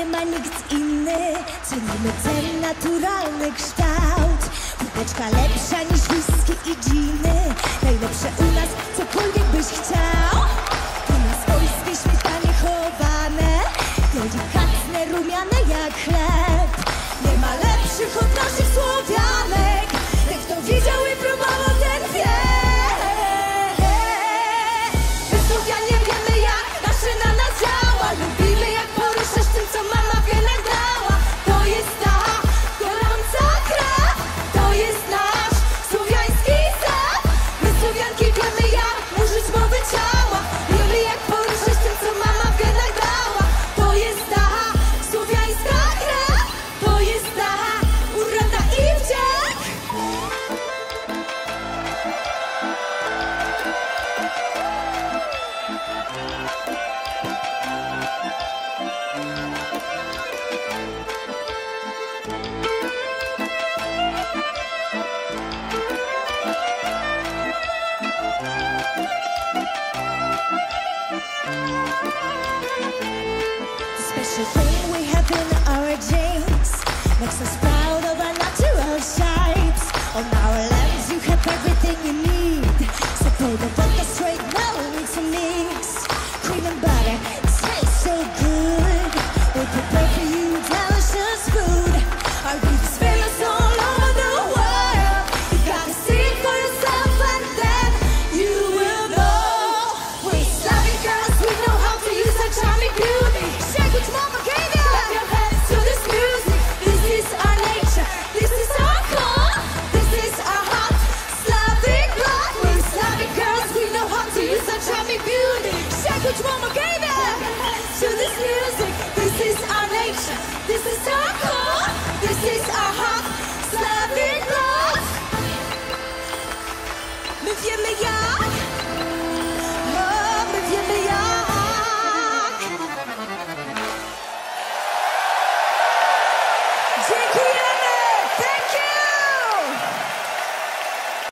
nie ma nikt inny Cenimy ten naturalny kształt. Kubeczka lepsza niż whisky i dżiny Najlepsze u nas cokolwiek Special けど if you make